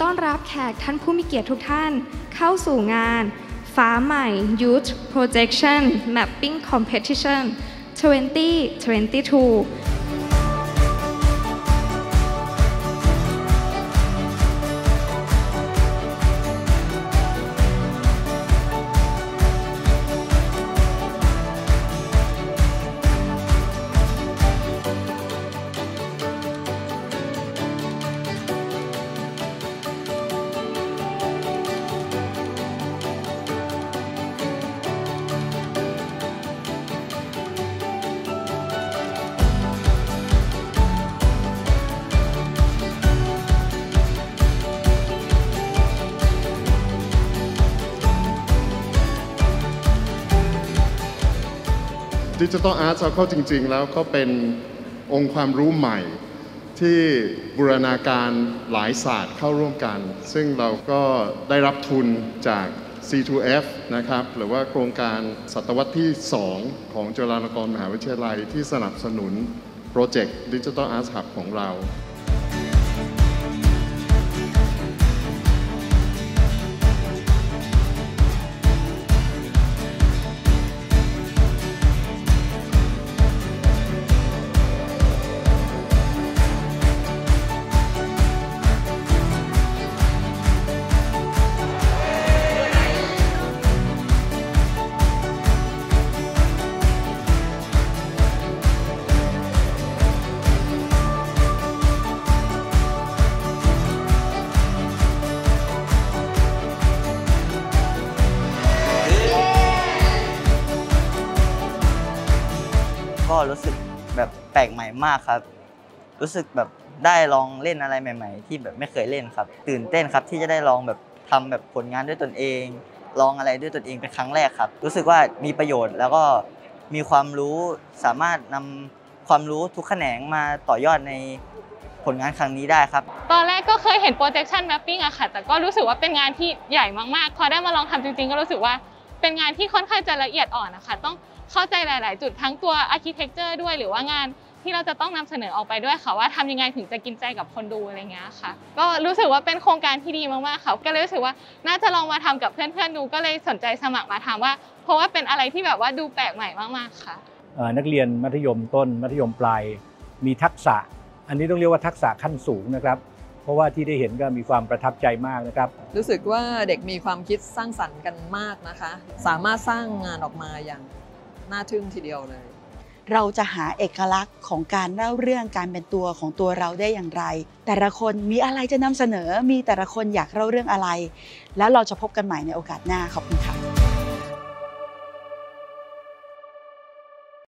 ต้อนรับแขกท่านผู้มีเกียรติทุกท่าน เข้าสู่งาน ฟ้าใหม่ Youth Projection Mapping Competition 2022 ดิจิทัลอาร์ตเอาเข้าจริง ๆ แล้วก็เป็นองค์ความรู้ใหม่ ที่บูรณาการหลายศาสตร์เข้าร่วมกัน ซึ่งเราก็ได้รับทุนจาก C2F นะครับ หรือว่าโครงการศตวรรษที่ 2 ของจุฬาลงกรณ์มหาวิทยาลัยที่สนับสนุนโปรเจกต์ดิจิทัลอาร์ตหับของเรา ก็รู้สึกแบบแปลกใหม่มากครับ รู้สึกแบบได้ลองเล่นอะไรใหม่ ๆ ที่แบบไม่เคยเล่นครับ ตื่นเต้นครับที่จะได้ลองแบบทำแบบผลงานด้วยตนเอง ลองอะไรด้วยตนเองเป็นครั้งแรกครับ รู้สึกว่ามีประโยชน์แล้วก็มีความรู้สามารถนำความรู้ทุกแขนงมาต่อยอดในผลงานครั้งนี้ได้ครับ ตอนแรกก็เคยเห็น projection mapping อะค่ะ แต่ก็รู้สึกว่าเป็นงานที่ใหญ่มากๆ พอได้มาลองทำจริงๆ ก็รู้สึกว่าเป็นงานที่ค่อนข้างจะละเอียดอ่อนนะคะ ต้อง เข้าใจหลาย ๆ จุดทั้งตัว architecture ด้วยหรือว่างานที่เราจะต้องนำเสนอออกไปด้วยค่ะว่าทำยังไงถึงจะกินใจกับคนดูอะไรเงี้ยค่ะ ก็รู้สึกว่าเป็นโครงการที่ดีมากๆค่ะก็เลยรู้สึกว่าน่าจะลองมาทำกับเพื่อนๆดูก็เลยสนใจสมัครมาทำว่า เพราะว่าเป็นอะไรที่แบบว่าดูแปลกใหม่มากๆค่ะเอ่อนักเรียนมัธยมต้นมัธยมปลายมีทักษะ อันนี้ต้องเรียกว่าทักษะขั้นสูงนะครับ เพราะว่าที่ได้เห็นก็มีความประทับใจมากนะครับ รู้สึกว่าเด็กมีความคิดสร้างสรรค์กันมากนะคะ สามารถสร้างงานออกมาอย่าง น่าทึ่งทีเดียวเลย เราจะหาเอกลักษณ์ของการเล่าเรื่องการเป็นตัวของตัวเราได้อย่างไร แต่ละคนมีอะไรจะนำเสนอมีแต่ละคนอยากเล่าเรื่องอะไร แล้วเราจะพบกันใหม่ในโอกาสหน้าขอบคุณค่ะ